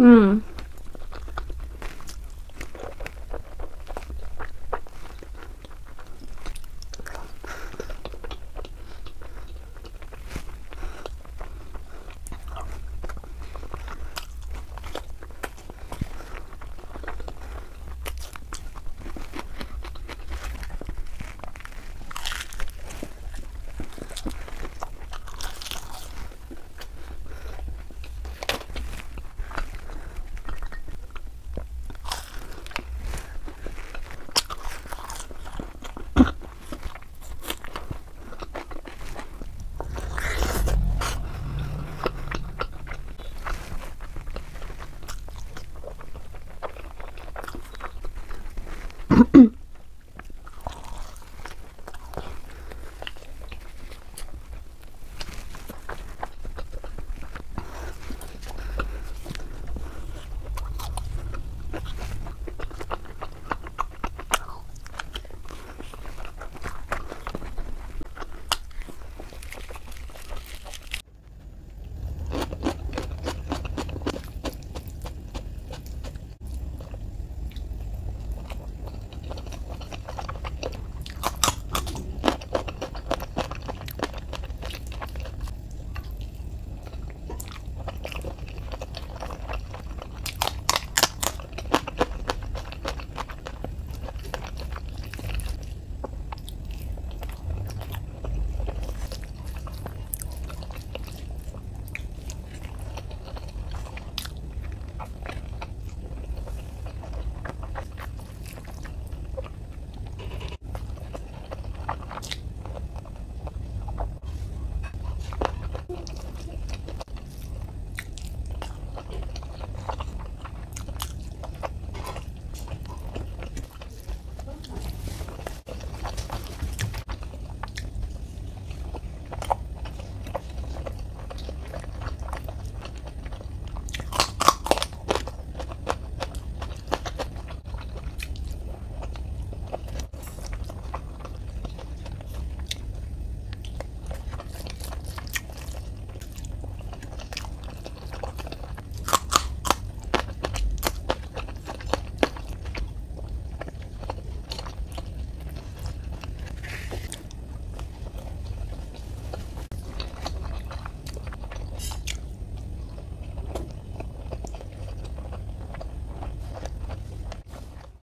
嗯。